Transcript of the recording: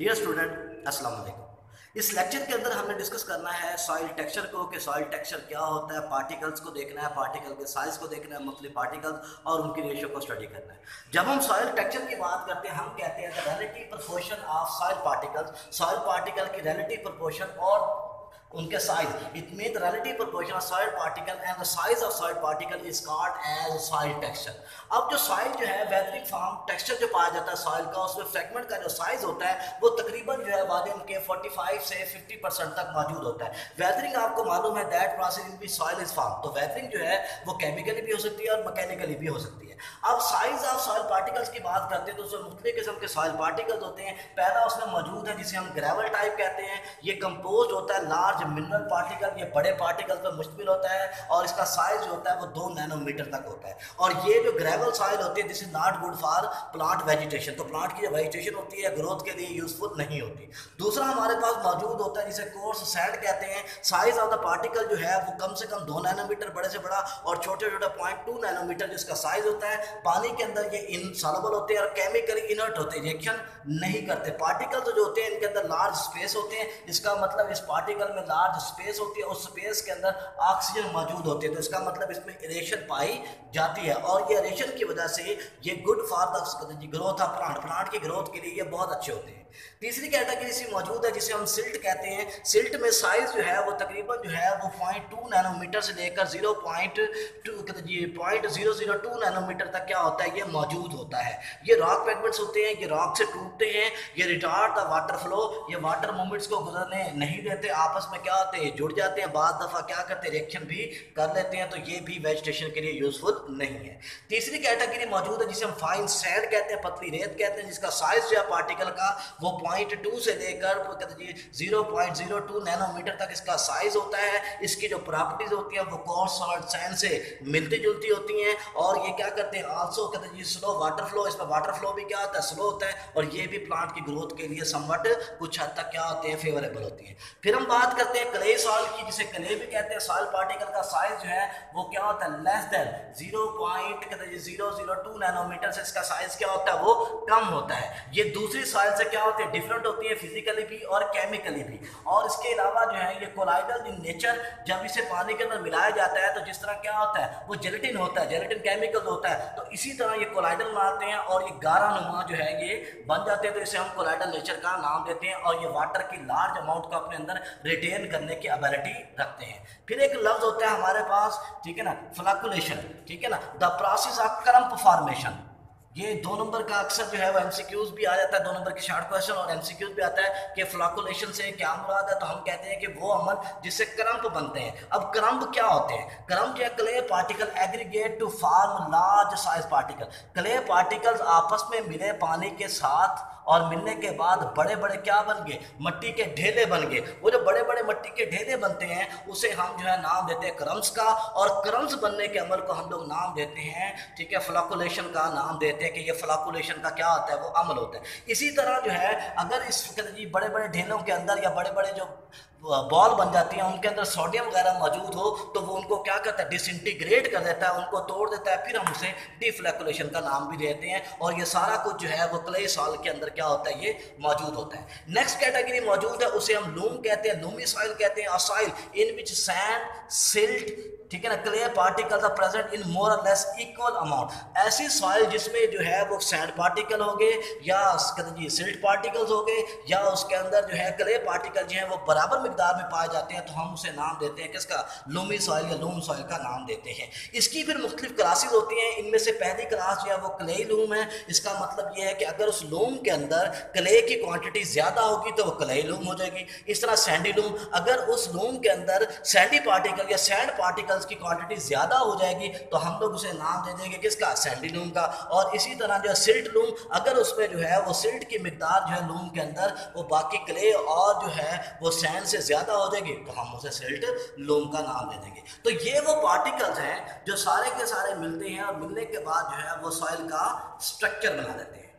Dear student السلام علیکم اس lecture کے اندر ہم نے ڈسکس کرنا ہے سوائل ٹیکسچر کو کہ سوائل ٹیکسچر کیا ہوتا ہے پارٹیکلز کو دیکھنا ہے پارٹیکل کے سائز کو دیکھنا ہے مختلف پارٹیکلز اور ان کی ریشو کو اسٹڈی کرنا ہے. جب ہم سوائل ٹیکسچر کی بات کرتے ہیں، ہم کہتے ہیں relative proportion of soil particles soil particle کی ریلیٹیو پرپورشن اور ان کے size it mean relative proportion of soil particle and the size of soil particle is called as soil texture اب جو سوائل جو ہے ویدرنگ فارم ٹیکسچر جو پایا جاتا ہے سوائل کا، اس میں فریگمنٹ کا جو سائز ہوتا ہے، وہ تقریباً جو ہے والیوم کے 45 سے 50 پرسنٹ تک موجود ہوتا ہے۔ ویدرنگ آپ کو معلوم ہے that process in by soil is form تو ویدرنگ جو ہے، وہ کیمیکلی بھی ہو سکتی ہے اور مکینیکلی بھی ہو سکتی ہے۔ اب سائز آف سوائل پارٹیکلز کی بات کرتے ہیں تو اس میں مختلف قسم کے سوائل پارٹیکلز ہوتے ہیں۔ پیدا اس میں موجود ہے جسے ہم گریول ٹائپ کہتے ہیں۔ یہ کمپوزڈ ہوتا ہے لارج منرل پارٹیکل یہ بڑے پارٹیکل پر مشتمل ہوتا ہے اور اس کا سائز جو ہوتا ہے وہ دو نینو میٹر تک ہوتا ہے۔ اور یہ جو گریول سائل ہوتی ہے this is not good for plant vegetation تو پلانٹ کی جو ویجیٹیشن ہوتی ہے گروتھ کے لیے یوزفل نہیں ہوتی۔ دوسرا ہمارے پاس موجود ہوتا ہے، جسے کورس سینڈ کہتے ہیں۔ سائز آف دا پارٹیکل جو ہے، وہ کم سے کم دو نینو میٹر بڑے سے بڑا اور چھوٹے چھوٹے پوائنٹ ٹو نینو میٹر جس کا سائز ہوتا ہے۔ پانی کے اندر یہ ان سالبل ہوتے ہیں اور کیمیکلی انرٹ ہوتے ہیں ریئیکشن نہیں کرتے۔ پارٹیکل جو ہوتے ہیں، ان کے اندر لارج اسپیس ہوتے ہیں۔ اس کا مطلب اس پارٹیکل میں لارج اسپیس ہوتی ہے، اس اسپیس کے اندر آکسیجن موجود ہوتی ہے۔ تو اس کا مطلب اس میں اریشن پائی جاتی ہے۔ اور یہ اریشن کی وجہ سے یہ good for the growth of plant plant کی گروتھ کے لیے یہ بہت اچھے ہوتے ہیں۔ تیسری کیٹیگری سی موجود ہے، جسے ہم سلٹ کہتے ہیں۔ سلٹ میں سائز جو ہے، وہ تقریباً جو ہے، وہ پوائنٹ ٹو نینو میٹر سے لے کر زیرو پوائنٹ ٹو جی point zero zero two nanometre تک کیا ہوتا ہے، یہ موجود ہوتا ہے۔ یہ راک پیگمنٹس ہوتے ہیں، یہ راک سے ٹوٹتے ہیں، یہ ریٹارڈ دا واٹر فلو یہ واٹر مومنٹس کو گزرنے نہیں دیتے، آپس میں کیا ہوتے ہیں؟ جڑ جاتے ہیں، بعض دفعہ کیا کرتے ہیں؟ ریکشن بھی کر لیتے ہیں، تو یہ بھی ویجیٹیشن کے لیے یوزفل نہیں ہے۔ تیسری کیٹیگری موجود ہے جسے ہم فائن سینڈ کہتے ہیں، پتلی ریت کہتے ہیں، جس کا سائز جو ہے پارٹیکل کا، وہ پوائنٹ ٹو سے لے کر zero point zero two nanometre تک اس کا سائز ہوتا ہے۔ اس کی جو پراپرٹیز ہوتی ہیں، وہ کورس اور سین سے ملتی جلتی ہوتی ہیں۔ اور یہ کیا کرتے ہیں؟ آلسو کہتے ہیں جی سلو واٹر فلو اس میں واٹر فلو بھی کیا ہوتا ہے؟ سلو ہوتا ہے۔ اور یہ بھی پلانٹ کی گروتھ کے لیے سموٹ کچھ حد تک کیا ہوتے ہیں؟ فیوریبل ہوتی ہیں۔ پھر ہم بات کرتے ہیں کلے سال کی جسے کلے بھی کہتے ہیں، سال پارٹیکل کا سائز جو ہے، وہ کیا ہوتا ہے؟ لیس دین زیرو پوائنٹ کہتے ہیں zero zero two nanometre سے اس کا سائز کیا ہوتا ہے؟ وہ کم ہوتا ہے۔ یہ دوسری سائل سے کیا ہوتے ہیں ڈفرنٹ ہوتی ہے فزیکلی بھی اور کیمیکلی بھی۔ اور اس کے علاوہ جو ہے، یہ کولائڈل ان نیچر جب اسے پانی کے اندر ملایا جاتا ہے تو جس طرح کیا ہوتا ہے؟ وہ جیلیٹن ہوتا ہے جیلیٹن کیمیکل ہوتا ہے۔ تو اسی طرح یہ کولائڈل بناتے ہیں اور یہ گارا نما جو ہے، یہ بن جاتے ہیں۔ تو اسے ہم کولائڈل نیچر کا نام دیتے ہیں اور یہ واٹر کی لارج اماؤنٹ کو اپنے اندر ریٹین کرنے کی ابیلٹی رکھتے ہیں۔ پھر ایک لفظ ہوتا ہے ہمارے پاس، ٹھیک ہے نا؟ فلاکولیشن ٹھیک ہے نا؟ The process of crumb formation یہ دو نمبر کا اکثر جو ہے وہ ایم سی کیوز بھی آ جاتا ہے، دو نمبر کی شارٹ کوشچن اور ایم سی کیوز بھی آتا ہے کہ فلاکولیشن سے کیا مراد ہے، تو ہم کہتے ہیں کہ وہ عمل جس سے کرمپ بنتے ہیں۔ اب کرمپ کیا ہوتے ہیں؟ کرمپ جو ہے clay particle aggregate to form large size particle clay particles آپس میں ملے پانی کے ساتھ اور ملنے کے بعد بڑے بڑے کیا بن گئے؟ مٹی کے ڈھیلے بن گئے۔ وہ جو بڑے بڑے مٹی کے ڈھیلے بنتے ہیں، اسے ہم جو ہے نام دیتے ہیں کرمس کا۔ اور کرمس بننے کے عمل کو ہم لوگ نام دیتے ہیں، ٹھیک ہے فلاکولیشن کا نام دیتے ہیں کہ یہ فلاکولیشن کا کیا ہوتا ہے؟ وہ عمل ہوتا ہے۔ اسی طرح جو ہے، اگر اس جی بڑے بڑے ڈھیلوں کے اندر یا بڑے بڑے جو بال بن جاتی ہیں، ان کے اندر سوڈیم وغیرہ موجود ہو، تو وہ ان کو کیا کرتا ہے ڈس انٹیگریٹ کر دیتا ہے، ان کو توڑ دیتا ہے، پھر ہم اسے ڈی فلیکولیشن کا نام بھی دیتے ہیں۔ اور یہ سارا کچھ جو ہے، وہ کلے سال کے اندر کیا ہوتا ہے، یہ موجود ہوتا ہے۔ نیکسٹ کیٹیگری موجود ہے، اسے ہم لوم کہتے ہیں لومی سائل کہتے ہیں اور سائل ان وچ سینڈ سلٹ ٹھیک ہے نا clay particle present in more less equal amount ایسی سوائل جس میں جو ہے، وہ سینڈ پارٹیکل ہو گئے، یا جی سلٹ پارٹیکلز ہو گئے، یا اس کے اندر جو ہے کلے پارٹیکل جو ہیں، وہ برابر میں مقدار میں پائے جاتے ہیں تو ہم اسے نام دیتے ہیں کس کا لومی سوائل یا لوم سوائل کا نام دیتے ہیں۔ اس کی پھر مختلف کلاسز ہوتی ہیں۔ ان میں سے پہلی کلاس جو ہے وہ کلے لوم ہے۔ اس کا مطلب یہ ہے کہ اگر اس لوم کے اندر کلے کی کوانٹٹی زیادہ ہوگی تو وہ کلے لوم ہو جائے گی۔ اس طرح سینڈی لوم، اگر اس لوم کے اندر سینڈی پارٹیکل یا سینڈ پارٹیکلز کی کوانٹٹی زیادہ ہو جائے گی تو ہم لوگ اسے نام دے دیں گے کس کا؟ سینڈی لوم کا۔ اور اسی طرح جو ہے سلٹ لوم، اگر اس میں جو ہے وہ سلٹ کی مقدار جو ہے لوم کے اندر وہ باقی کلے اور جو ہے وہ سینڈ سے زیادہ ہو جائے گی تو ہم اسے سیلٹ لوم کا نام دے دیں گے۔ تو یہ وہ پارٹیکلز ہیں جو سارے کے سارے ملتے ہیں اور ملنے کے بعد جو ہے وہ سوائل کا سٹرکچر بنا دیتے ہیں۔